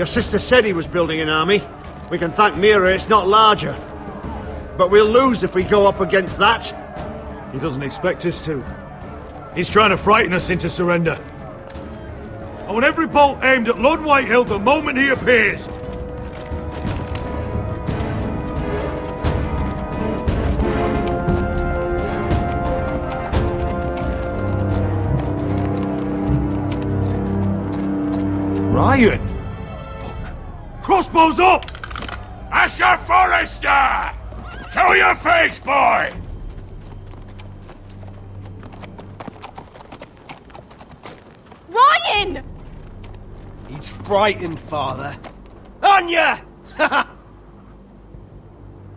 Your sister said he was building an army. We can thank Mira it's not larger. But we'll lose if we go up against that. He doesn't expect us to. He's trying to frighten us into surrender. I want every bolt aimed at Lord Whitehill the moment he appears. Ryon! Fuck. Crossbows up! Asher Forrester! Show your face, boy! Ryon! He's frightened, father. Anya! Are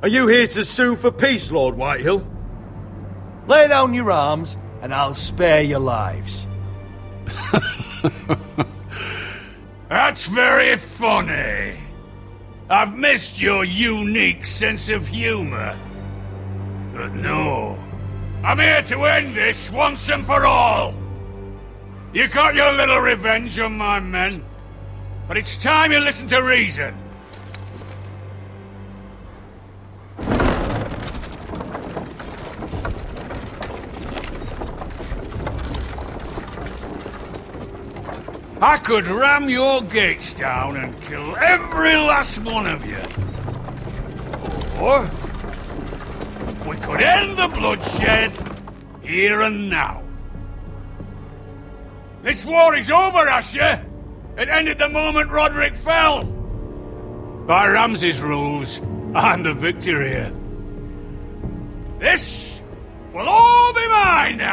you here to sue for peace, Lord Whitehill? Lay down your arms, and I'll spare your lives. That's very funny. I've missed your unique sense of humor. But no. I'm here to end this once and for all. You got your little revenge on my men. But it's time you listen to reason. I could ram your gates down and kill every last one of you. Or we could end the bloodshed here and now. This war is over, Asher. It ended the moment Rodrik fell. By Ramsay's rules, I'm the victor here. This will all be mine now.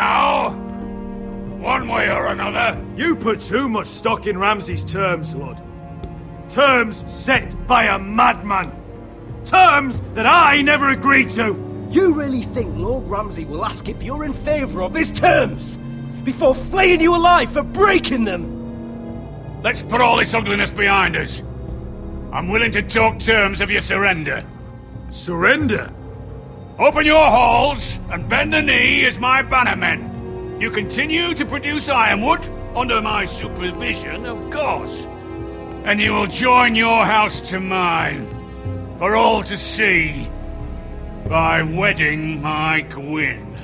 One way or another. You put too much stock in Ramsay's terms, Lord. Terms set by a madman. Terms that I never agreed to. You really think Lord Ramsay will ask if you're in favour of his terms? Before flaying you alive for breaking them? Let's put all this ugliness behind us. I'm willing to talk terms of your surrender. Surrender? Open your halls and bend the knee as my bannermen. You continue to produce ironwood under my supervision, of course. And you will join your house to mine for all to see by wedding my Gwyn.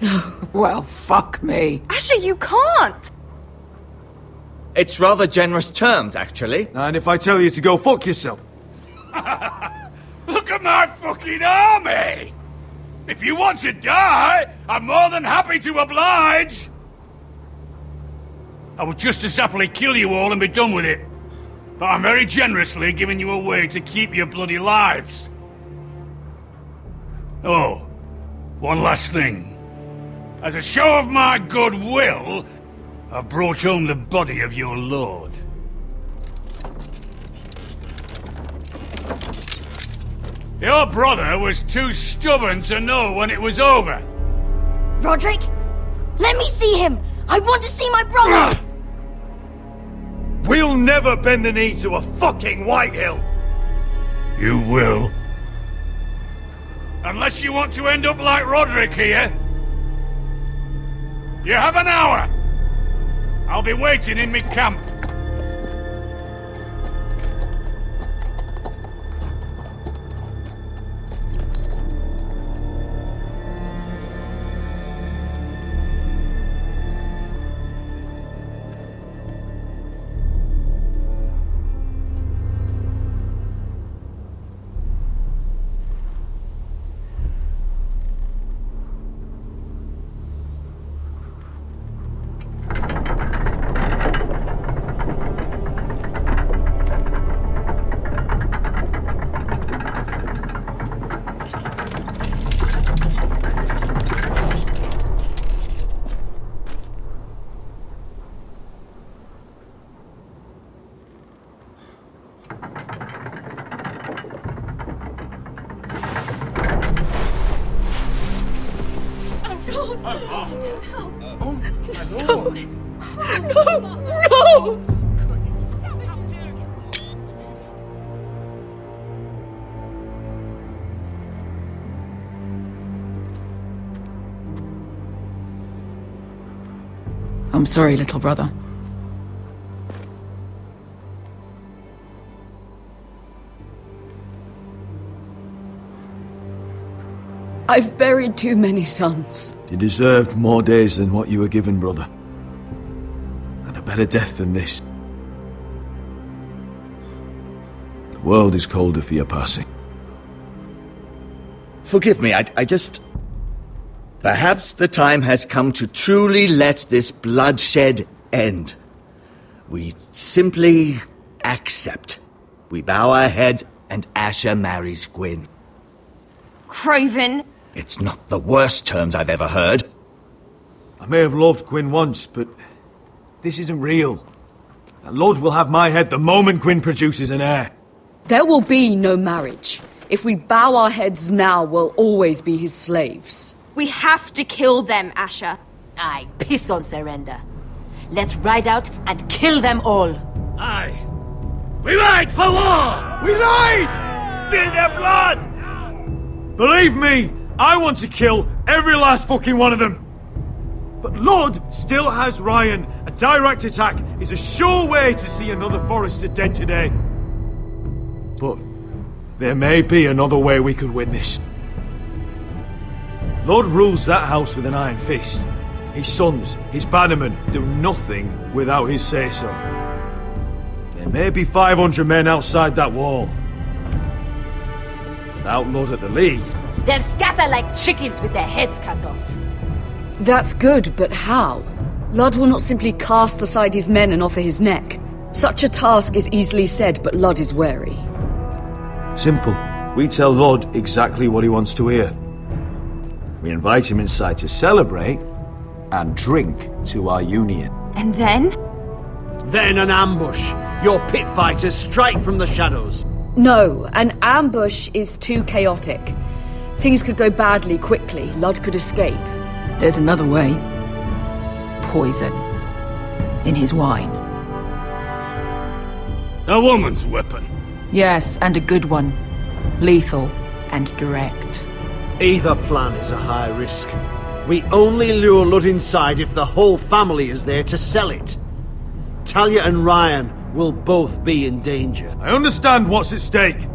Well, fuck me. Asher, you can't! It's rather generous terms, actually. And if I tell you to go fuck yourself? Look at my fucking army! If you want to die, I'm more than happy to oblige! I would just as happily kill you all and be done with it. But I'm very generously giving you a way to keep your bloody lives. Oh, one last thing. As a show of my goodwill, I've brought home the body of your lord. Your brother was too stubborn to know when it was over. Rodrik? Let me see him! I want to see my brother! We'll never bend the knee to a fucking Whitehill! You will. Unless you want to end up like Rodrik here. You have an hour. I'll be waiting in my camp. No! No. No. I'm sorry, little brother. I've buried too many sons. You deserved more days than what you were given, brother. And a better death than this. The world is colder for your passing. Forgive me, I, I just. Perhaps the time has come to truly let this bloodshed end. We simply accept. We bow our heads and Asher marries Gwyn. Craven! It's not the worst terms I've ever heard. I may have loved Gwyn once, but this isn't real. And Ludd will have my head the moment Gwyn produces an heir. There will be no marriage. If we bow our heads now, we'll always be his slaves. We have to kill them, Asher. Aye, piss on surrender. Let's ride out and kill them all. Aye. We ride for war! We ride! Spill their blood! Believe me, I want to kill every last fucking one of them. But Ludd still has Ryon. A direct attack is a sure way to see another Forrester dead today. But there may be another way we could win this. Ludd rules that house with an iron fist. His sons, his bannermen, do nothing without his say-so. There may be 500 men outside that wall. Without Ludd at the lead, They'll scatter like chickens with their heads cut off. That's good, but how? Ludd will not simply cast aside his men and offer his neck. Such a task is easily said, but Ludd is wary. Simple. We tell Ludd exactly what he wants to hear. We invite him inside to celebrate and drink to our union. And then? Then an ambush. Your pit fighters strike from the shadows. No, an ambush is too chaotic. Things could go badly quickly. Ludd could escape. There's another way. Poison. In his wine. A woman's weapon. Yes, and a good one. Lethal and direct. Either plan is a high risk. We only lure Ludd inside if the whole family is there to sell it. Talia and Ryon will both be in danger. I understand what's at stake.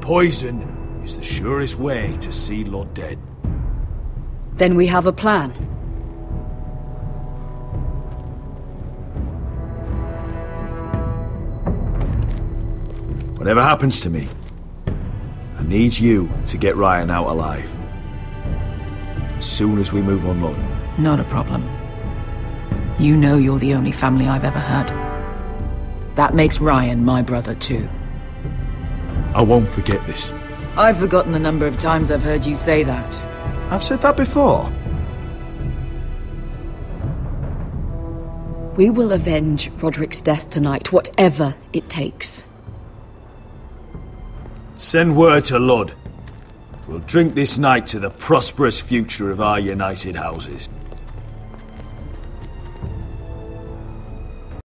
But poison is the surest way to see Ludd dead. Then we have a plan. Whatever happens to me, I need you to get Ryon out alive. As soon as we move on Ludd. Not a problem. You know you're the only family I've ever had. That makes Ryon my brother too. I won't forget this. I've forgotten the number of times I've heard you say that. I've said that before. We will avenge Rodrik's death tonight, whatever it takes. Send word to Ludd. We'll drink this night to the prosperous future of our united houses.